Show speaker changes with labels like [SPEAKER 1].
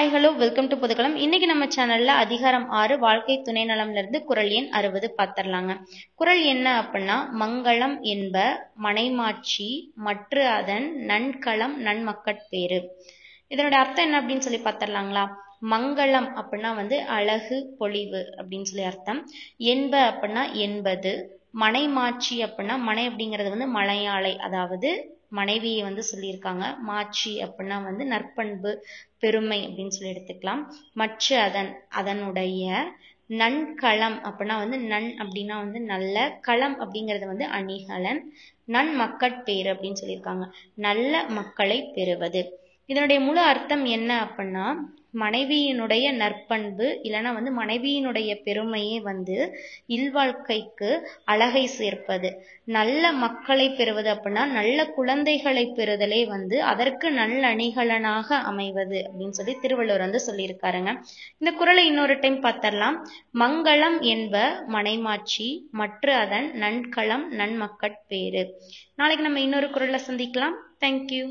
[SPEAKER 1] Hi hello welcome to Puthukalam இன்னைக்கு நம்ம சேனல்ல அதிகாரம் ஆறு வாழ்க்கை துணை நலம்ல இருந்து குரல் எண் அறுபது பார்த்துடலாங்க குரல் என்ன அப்படின்னா மங்களம் என்ப மனைமாட்சி மற்ற அதன் நன்களம் நன்மக்கட்பேறு இதனோட அர்த்தம் என்ன அப்படின்னு சொல்லி பார்த்துடலாங்களா மங்களம் அப்படின்னா வந்து அழகு பொலிவு அப்படின்னு சொல்லி அர்த்தம். என்ப அப்படின்னா என்பது மனைமாட்சி அப்படின்னா மனை அப்படிங்கிறது வந்து மலையாளை அதாவது மனைவியை வந்து சொல்லியிருக்காங்க மாச்சி அப்படின்னா வந்து நற்பண்பு பெருமை அப்படின்னு சொல்லி எடுத்துக்கலாம். மற்ற அதன் அதனுடைய நன்களம் அப்படின்னா வந்து நன் அப்படின்னா வந்து நல்ல களம் அப்படிங்கிறது வந்து அணிகலன் நன் மக்கட்பேறு அப்படின்னு சொல்லியிருக்காங்க. நல்ல மக்களை பெறுவது. இதனுடைய முழு அர்த்தம் என்ன அப்படின்னா மனைவியினுடைய நற்பண்பு இல்லைன்னா வந்து மனைவியினுடைய பெருமையே வந்து இல்வாழ்க்கைக்கு அழகை சேர்ப்பது. நல்ல மக்களை பெறுவது அப்படின்னா நல்ல குழந்தைகளை பெறுதலே வந்து அதற்கு நல்ல அணிகலனாக அமைவது அப்படின்னு சொல்லி திருவள்ளுவர் வந்து சொல்லியிருக்காருங்க. இந்த குரலை இன்னொரு டைம் பார்த்தரலாம் மங்களம் என்ப மனைமாட்சி மற்ற அதன் நன்களம் நன்மக்கட்பேறு. நாளைக்கு நம்ம இன்னொரு குரலை சந்திக்கலாம். தேங்க்யூ